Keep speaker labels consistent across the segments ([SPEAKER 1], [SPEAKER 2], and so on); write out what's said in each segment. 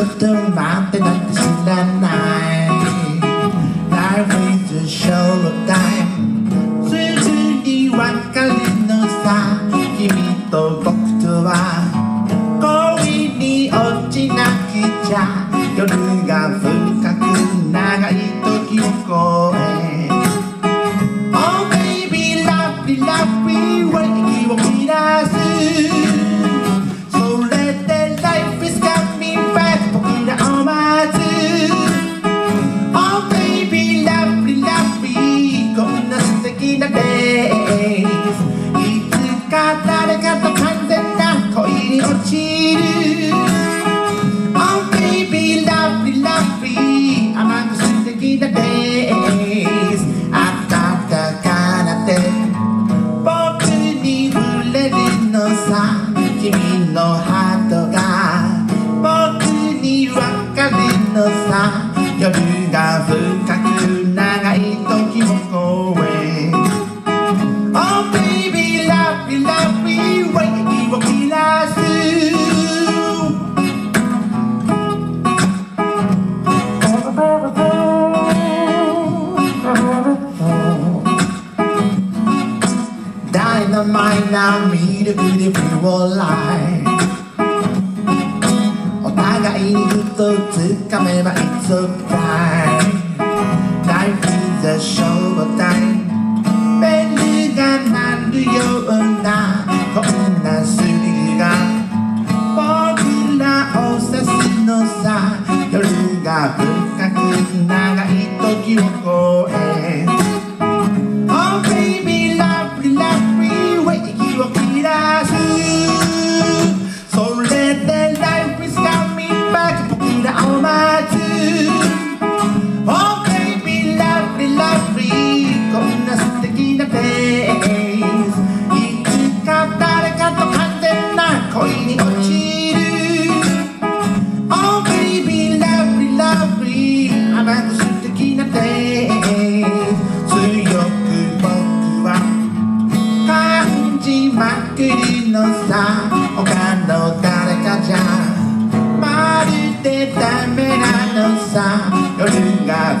[SPEAKER 1] of the mountain at the silent night I is to show of time 数字にわかりのさ君と僕な魅力でフローライお互いにふとつかめば It's alright Life is a show 素敵なフェイスいつか誰かと完全な恋に落ちる Oh baby lovely lovely 甘た素敵なフェイス強く僕は感じまくりのさ他の誰かじゃまるでダメなのさ夜が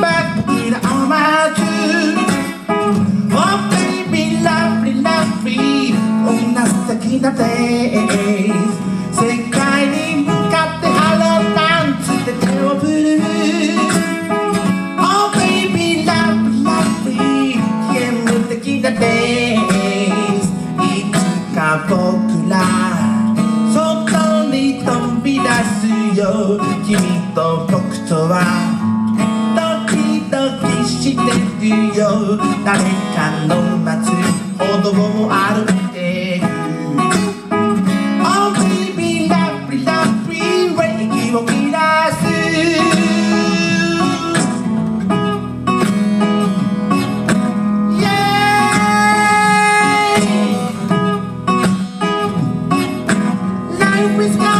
[SPEAKER 1] back with all my dreams. Oh, baby, lovely, lovely. Oh, Una sequina してるよ誰かの待つ歩道を歩いてる Oh baby lovely lovely Yeah, Life is gone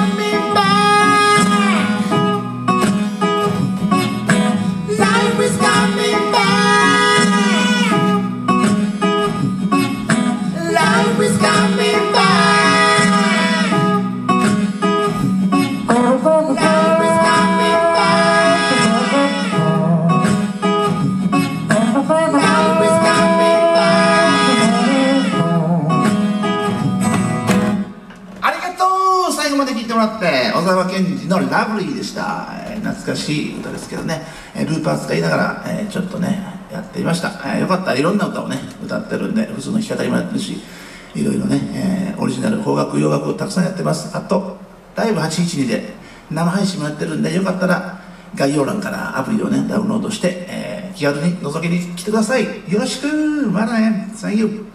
[SPEAKER 1] 沢賢治の「ラブリー」でした懐かしい歌ですけどねルーパー使いながらちょっとねやっていましたよかったいろんな歌をね歌ってるんで普通の弾き語りもやってるしいろいろね、えー、オリジナル邦楽洋楽をたくさんやってますあとライブ812で生配信もやってるんでよかったら概要欄からアプリをねダウンロードして、えー、気軽に覗きに来てくださいよろしくまだねサ h a n